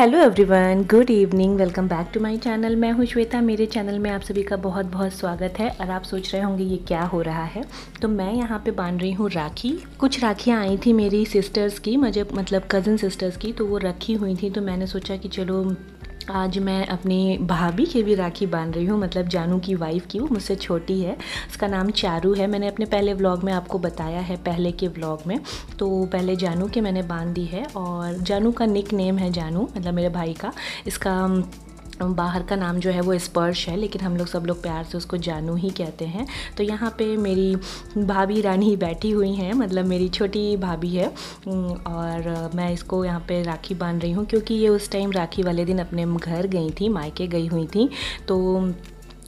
Hello everyone good evening welcome back to my channel मैं हूँ श्वेता, मेरे चैनल में आप सभी का बहुत बहुत स्वागत है और आप सोच रहे होंगे ये क्या हो रहा है। तो मैं यहाँ पे बाँध रही हूँ राखी। कुछ राखियाँ आई थी मेरी सिस्टर्स की, मुझे मतलब कज़न सिस्टर्स की तो वो रखी हुई थी तो मैंने सोचा कि चलो आज मैं अपनी भाभी की भी राखी बाँध रही हूँ मतलब जानू की वाइफ की, वो मुझसे छोटी है। उसका नाम चारू है। मैंने अपने पहले व्लॉग में आपको बताया है, पहले के व्लॉग में। तो पहले जानू के मैंने बाँध दी है और जानू का निक नेम है जानू मतलब मेरे भाई का। इसका बाहर का नाम जो है वो स्पर्श है, लेकिन हम लोग सब लोग प्यार से उसको जानू ही कहते हैं। तो यहाँ पे मेरी भाभी रानी बैठी हुई हैं मतलब मेरी छोटी भाभी है। और मैं इसको यहाँ पे राखी बाँध रही हूँ, क्योंकि ये उस टाइम राखी वाले दिन अपने घर गई थी, मायके गई हुई थी। तो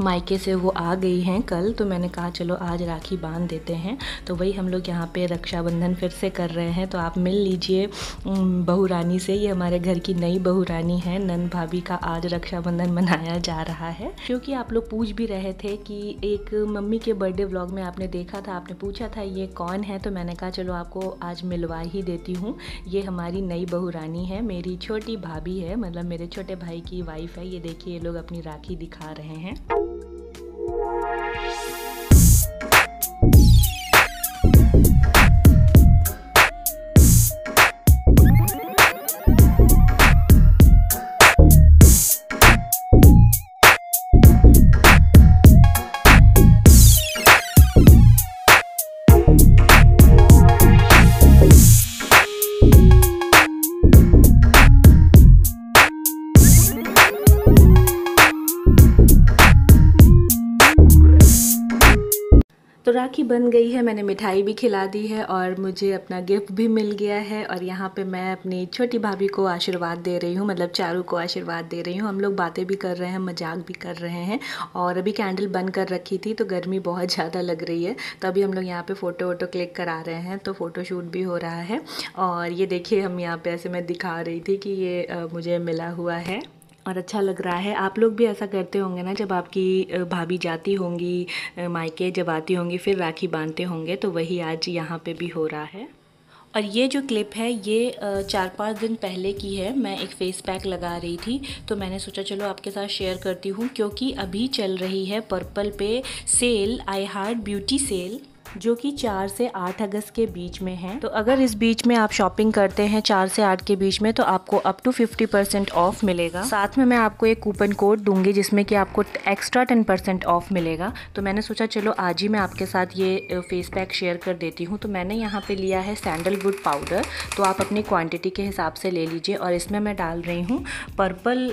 मायके से वो आ गई हैं कल तो मैंने कहा, चलो, आज राखी बाँध देते हैं। तो वही हम लोग यहाँ पे रक्षाबंधन फिर से कर रहे हैं। तो आप मिल लीजिए बहू रानी से। ये हमारे घर की नई बहू रानी है। नंद भाभी का आज रक्षाबंधन मनाया जा रहा है। क्योंकि आप लोग पूछ भी रहे थे कि एक मम्मी के बर्थडे व्लॉग में आपने देखा था, आपने पूछा था, ये कौन है? तो मैंने कहा, चलो, आपको आज मिलवा ही देती हूँ। ये हमारी नई बहू रानी है। मेरी छोटी भाभी है। मतलब मेरे छोटे भाई की वाइफ है। ये देखिए, ये लोग अपनी राखी दिखा रहे हैं। बन गई है, मैंने मिठाई भी खिला दी है और मुझे अपना गिफ्ट भी मिल गया है और यहाँ पे मैं अपनी छोटी भाभी को आशीर्वाद दे रही हूँ मतलब चारू को आशीर्वाद दे रही हूँ। हम लोग बातें भी कर रहे हैं, मज़ाक भी कर रहे हैं और अभी कैंडल बंद कर रखी थी तो गर्मी बहुत ज़्यादा लग रही है। तो अभी हम लोग यहाँ पर फ़ोटो वोटो क्लिक करा रहे हैं तो फ़ोटो शूट भी हो रहा है और ये देखिए हम यहाँ पर ऐसे मैं दिखा रही थी कि ये मुझे मिला हुआ है। और अच्छा लग रहा है। आप लोग भी ऐसा करते होंगे ना, जब आपकी भाभी जाती होंगी मायके जब आती होंगी, फिर राखी बांधते होंगे तो वही आज यहाँ पे भी हो रहा है। और ये जो क्लिप है, ये चार पाँच दिन पहले की है। मैं एक फ़ेस पैक लगा रही थी तो मैंने सोचा चलो आपके साथ शेयर करती हूँ, क्योंकि अभी चल रही है पर्पल पे sale, I heart beauty sale. जो कि चार से आठ अगस्त के बीच में है। तो अगर इस बीच में आप शॉपिंग करते हैं चार से आठ के बीच में तो आपको up to fifty percent off मिलेगा। साथ में मैं आपको एक कूपन कोड दूँगी जिसमें कि आपको एक्स्ट्रा टेन परसेंट ऑफ़ मिलेगा। तो मैंने सोचा, चलो, आज ही मैं आपके साथ ये फेस पैक शेयर कर देती हूँ। तो मैंने यहाँ पे लिया है सैंडलवुड पाउडर तो आप अपनी क्वांटिटी के हिसाब से ले लीजिए। और इसमें मैं डाल रही हूँ पर्पल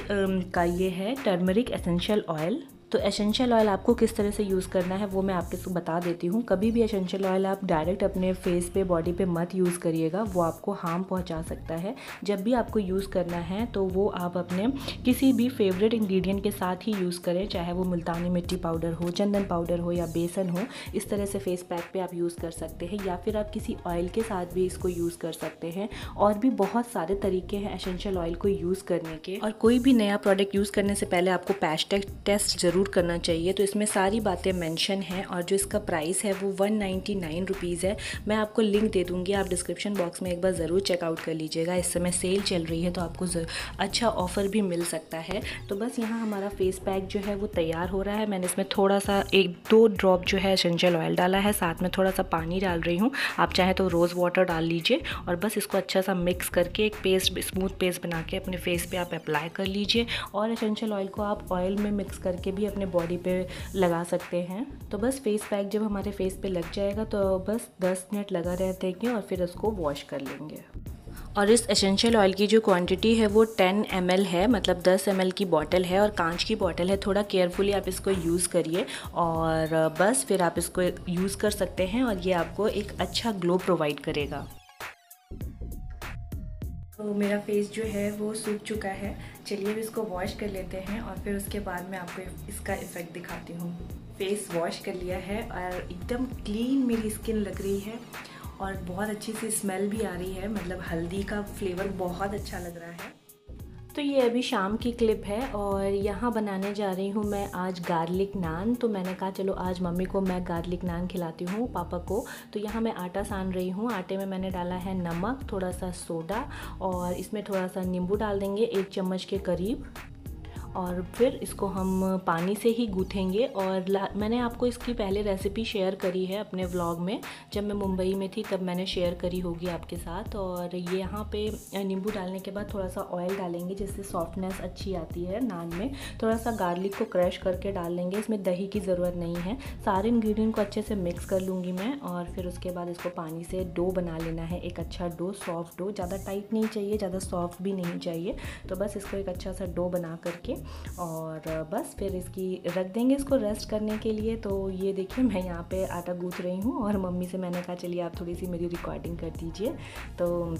का ये है टर्मरिक एसेंशियल ऑयल तो एसेंशियल ऑयल आपको किस तरह से यूज़ करना है, वो मैं आपको बता देती हूँ। कभी भी एसेंशियल ऑयल आप डायरेक्ट अपने फेस पे बॉडी पे मत यूज़ करिएगा, वो आपको हार्म पहुँचा सकता है। जब भी आपको यूज़ करना है तो वो आप अपने किसी भी फेवरेट इंग्रेडिएंट के साथ ही यूज़ करें, चाहे वो मुल्तानी मिट्टी पाउडर हो, चंदन पाउडर हो या बेसन हो, इस तरह से फेस पैक पर आप यूज़ कर सकते हैं, या फिर आप किसी ऑयल के साथ भी इसको यूज़ कर सकते हैं। और भी बहुत सारे तरीके हैं एसेंशियल ऑयल को यूज़ करने के। और कोई भी नया प्रोडक्ट यूज़ करने से पहले आपको पैच टेस्ट ज़रूर ज़रूर करना चाहिए तो इसमें सारी बातें मेंशन हैं और जो इसका प्राइस है वो वन नाइन्टी नाइन रुपीज़ है। मैं आपको लिंक दे दूँगी, आप डिस्क्रिप्शन बॉक्स में एक बार ज़रूर चेकआउट कर लीजिएगा। इस समय सेल चल रही है तो आपको अच्छा ऑफ़र भी मिल सकता है। तो बस यहाँ हमारा फेस पैक जो है वो तैयार हो रहा है। मैंने इसमें थोड़ा सा एक, दो ड्रॉप जो है एसेंशियल ऑयल डाला है। साथ में थोड़ा सा पानी डाल रही हूँ। आप चाहें तो रोज़ वाटर डाल लीजिए और बस इसको अच्छा सा मिक्स करके एक पेस्ट स्मूथ पेस्ट बना के अपने फेस पे आप अप्लाई कर लीजिए। और एसेंशियल ऑयल को आप ऑयल में मिक्स करके भी अपने बॉडी पे लगा सकते हैं। तो बस फेस पैक जब हमारे फेस पे लग जाएगा तो बस 10 मिनट लगा रह देंगे और फिर उसको वॉश कर लेंगे। और इस एसेंशियल ऑयल की जो क्वांटिटी है, वो 10 एम है मतलब 10 एम की बॉटल है और कांच की बॉटल है। थोड़ा केयरफुली आप इसको यूज़ करिए और बस फिर आप इसको यूज़ कर सकते हैं और ये आपको एक अच्छा ग्लो प्रोवाइड करेगा। तो मेरा फेस जो है वो सूख चुका है। चलिए इसको वॉश कर लेते हैं और फिर उसके बाद मैं आपको इसका इफ़ेक्ट दिखाती हूँ। फेस वॉश कर लिया है और एकदम क्लीन मेरी स्किन लग रही है और बहुत अच्छी सी स्मेल भी आ रही है। मतलब हल्दी का फ्लेवर बहुत अच्छा लग रहा है। तो ये अभी शाम की क्लिप है और यहाँ बनाने जा रही हूँ मैं आज गार्लिक नान। तो मैंने कहा, चलो, आज मम्मी को मैं गार्लिक नान खिलाती हूँ, पापा को। तो यहाँ मैं आटा सान रही हूँ। आटे में मैंने डाला है नमक, थोड़ा सा सोडा और इसमें थोड़ा सा नींबू डाल देंगे, एक चम्मच के करीब। और फिर इसको हम पानी से ही गूँथेंगे और मैंने आपको इसकी पहले रेसिपी शेयर करी है अपने व्लॉग में। जब मैं मुंबई में थी, तब मैंने शेयर करी होगी आपके साथ और ये यहाँ पे नींबू डालने के बाद थोड़ा सा ऑयल डालेंगे, जिससे सॉफ्टनेस अच्छी आती है नान में। थोड़ा सा गार्लिक को क्रश करके डाल लेंगे इसमें दही की ज़रूरत नहीं है। सारे इन्ग्रीडियंट को अच्छे से मिक्स कर लूँगी मैं और फिर उसके बाद इसको पानी से डो बना लेना है, एक अच्छा डो सॉफ्ट डो ज़्यादा टाइट नहीं चाहिए, ज़्यादा सॉफ्ट भी नहीं चाहिए। तो बस इसको एक अच्छा सा डो बना करके और बस फिर इसकी रख देंगे इसको रेस्ट करने के लिए। तो ये देखिए, मैं यहाँ पे आटा गूँथ रही हूँ और मम्मी से मैंने कहा, चलिए आप थोड़ी सी मेरी रिकॉर्डिंग कर दीजिए। तो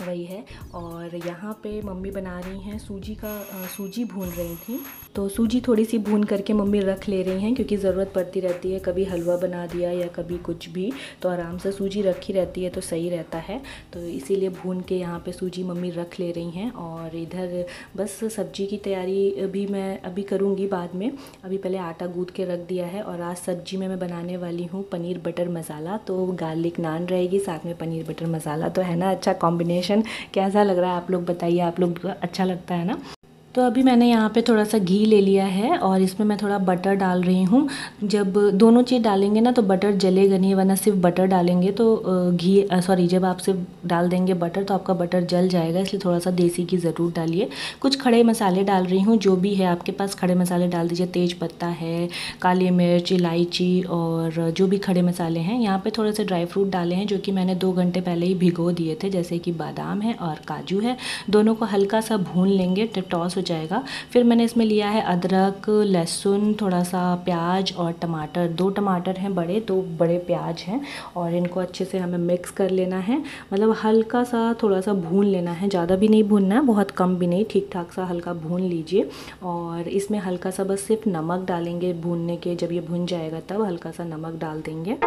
वही है। और यहाँ पे मम्मी बना रही हैं सूजी का सूजी भून रही थी। तो सूजी थोड़ी सी भून करके मम्मी रख ले रही हैं क्योंकि ज़रूरत पड़ती रहती है। कभी हलवा बना दिया या कभी कुछ भी तो आराम से सूजी रखी रहती है तो सही रहता है। तो इसीलिए भून के यहाँ पे सूजी मम्मी रख ले रही हैं। और इधर बस सब्ज़ी की तैयारी भी मैं अभी करूँगी बाद में। अभी पहले आटा गूँथ के रख दिया है और आज सब्ज़ी में मैं बनाने वाली हूँ पनीर बटर मसाला। तो गार्लिक नान रहेगी, साथ में पनीर बटर मसाला तो है ना? अच्छा कॉम्बिनेशन कॉम्बिनेशन कैसा लग रहा है? आप लोग बताइए आप लोग अच्छा लगता है ना? तो अभी मैंने यहाँ पे थोड़ा सा घी ले लिया है और इसमें मैं थोड़ा बटर डाल रही हूँ। जब दोनों चीज़ डालेंगे ना तो बटर जलेगा नहीं, वरना सिर्फ़ बटर डालेंगे तो घी सॉरी जब आप सिर्फ़ डाल देंगे बटर तो आपका बटर जल जाएगा, इसलिए थोड़ा सा देसी घी ज़रूर डालिए। कुछ खड़े मसाले डाल रही हूँ, जो भी है आपके पास खड़े मसाले डाल दीजिए। तेज पत्ता है, काली मिर्च, इलायची और जो भी खड़े मसाले हैं। यहाँ पर थोड़े से ड्राई फ्रूट डाले हैं, जो कि मैंने दो घंटे पहले ही भिगो दिए थे, जैसे कि बादाम है और काजू है। दोनों को हल्का सा भून लेंगे टॉस जाएगा। फिर मैंने इसमें लिया है अदरक, लहसुन थोड़ा सा प्याज और टमाटर। दो टमाटर हैं बड़े, दो बड़े प्याज हैं और इनको अच्छे से हमें मिक्स कर लेना है। मतलब हल्का सा थोड़ा सा भून लेना है। ज़्यादा भी नहीं भूनना है, बहुत कम भी नहीं। ठीक ठाक सा हल्का भून लीजिए और इसमें हल्का सा बस सिर्फ़ नमक डालेंगे भूनने के। जब ये भून जाएगा तब हल्का सा नमक डाल देंगे।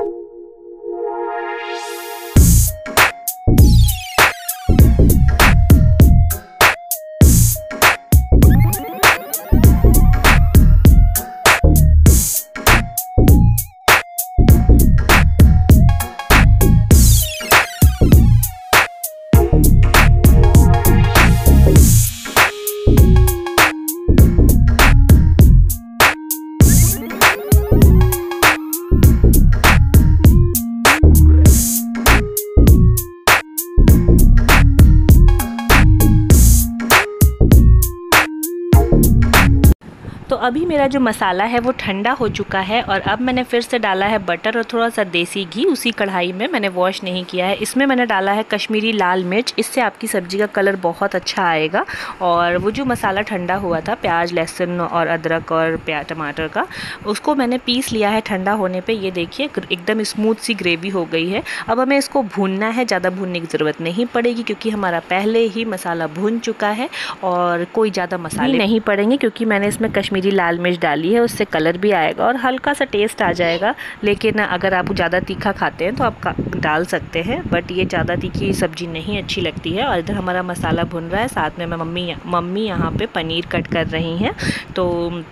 तो अभी मेरा जो मसाला है वो ठंडा हो चुका है और अब मैंने फिर से डाला है बटर और थोड़ा सा देसी घी। उसी कढ़ाई में मैंने वॉश नहीं किया है। इसमें मैंने डाला है कश्मीरी लाल मिर्च। इससे आपकी सब्ज़ी का कलर बहुत अच्छा आएगा और वो जो मसाला ठंडा हुआ था प्याज लहसुन और अदरक और प्याज टमाटर का उसको मैंने पीस लिया है ठंडा होने पर ये देखिए एकदम स्मूथ सी ग्रेवी हो गई है। अब हमें इसको भूनना है ज़्यादा भूनने की ज़रूरत नहीं पड़ेगी क्योंकि हमारा पहले ही मसाला भून चुका है और कोई ज़्यादा मसाले नहीं पड़ेंगे क्योंकि मैंने इसमें कश्मीरी कश्मीरी लाल मिर्च डाली है, उससे कलर भी आएगा और हल्का सा टेस्ट आ जाएगा। लेकिन अगर आप ज़्यादा तीखा खाते हैं तो आप डाल सकते हैं बट ये ज़्यादा तीखी सब्ज़ी नहीं अच्छी लगती है। और इधर हमारा मसाला भुन रहा है, साथ में मैं मम्मी मम्मी यहाँ पे पनीर कट कर रही हैं। तो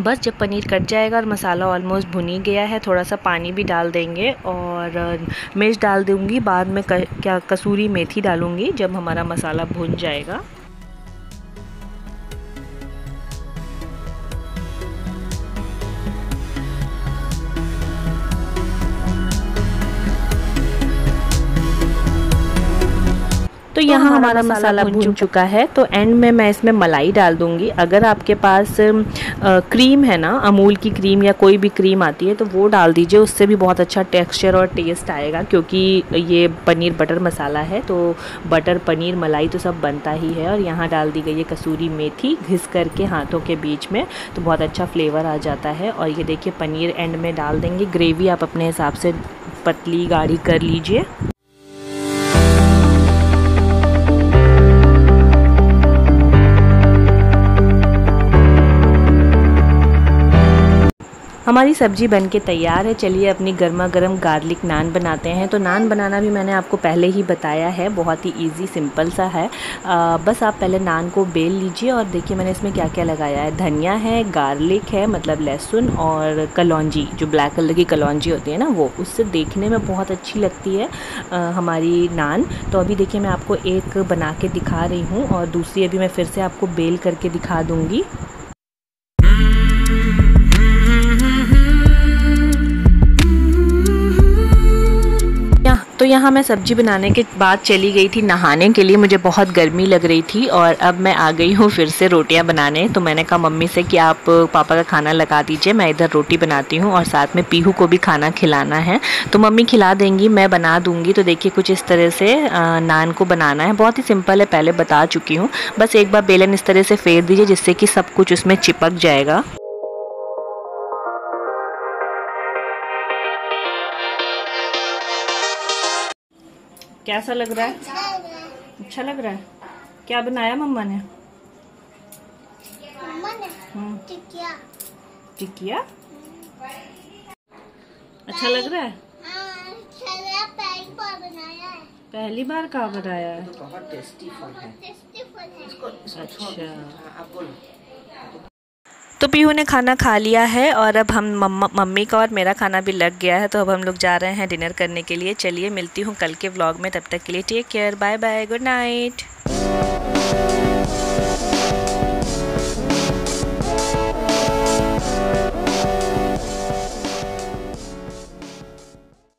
बस जब पनीर कट जाएगा और मसाला ऑलमोस्ट भुनी गया है, थोड़ा सा पानी भी डाल देंगे और मिर्च डाल दूँगी। बाद में क्या, कसूरी मेथी डालूँगी जब हमारा मसाला भुन जाएगा। तो यहाँ हमारा मसाला भून चुका है। तो एंड में मैं इसमें मलाई डाल दूँगी। अगर आपके पास आ, क्रीम है ना अमूल की क्रीम या कोई भी क्रीम आती है तो वो डाल दीजिए। उससे भी बहुत अच्छा टेक्सचर और टेस्ट आएगा क्योंकि ये पनीर बटर मसाला है। तो बटर पनीर मलाई तो सब बनता ही है। और यहाँ डाल दी गई है कसूरी मेथी घिस करके हाथों के बीच में। तो बहुत अच्छा फ्लेवर आ जाता है। और ये देखिए पनीर एंड में डाल देंगे। ग्रेवी आप अपने हिसाब से पतली गाढ़ी कर लीजिए। हमारी सब्ज़ी बन के तैयार है। चलिए अपनी गर्मा गर्म गार्लिक नान बनाते हैं। तो नान बनाना भी मैंने आपको पहले ही बताया है। बहुत ही इजी सिंपल सा है। आ, बस आप पहले नान को बेल लीजिए और देखिए मैंने इसमें क्या क्या लगाया है। धनिया है गार्लिक है मतलब लहसुन और कलौजी जो ब्लैक कलर की कलौजी होती है ना वो। उससे देखने में बहुत अच्छी लगती है आ, हमारी नान। तो अभी देखिए मैं आपको एक बना के दिखा रही हूँ और दूसरी अभी मैं फिर से आपको बेल करके दिखा दूँगी। यहाँ मैं सब्ज़ी बनाने के बाद चली गई थी नहाने के लिए। मुझे बहुत गर्मी लग रही थी और अब मैं आ गई हूँ फिर से रोटियाँ बनाने। तो मैंने कहा, मम्मी से कि आप पापा का खाना लगा दीजिए, मैं इधर रोटी बनाती हूँ और साथ में पीहू को भी खाना खिलाना है। तो मम्मी खिला देंगी, मैं बना दूँगी। तो देखिए, कुछ इस तरह से नान को बनाना है। बहुत ही सिंपल है, पहले बता चुकी हूँ। बस एक बार बेलन इस तरह से फेर दीजिए, जिससे कि सब कुछ उसमें चिपक जाएगा। कैसा लग रहा है? अच्छा लग रहा है। क्या बनाया मम्मा ने? हम्म। टिकिया अच्छा लग रहा है? पहली बार का बनाया है? बहुत टेस्टी फल है। अच्छा। तो पीहू ने खाना खा लिया है और अब हम मम्मी का और मेरा खाना भी लग गया है तो अब हम लोग जा रहे हैं डिनर करने के लिए। चलिए, मिलती हूँ कल के व्लॉग में, तब तक के लिए take care bye bye good night.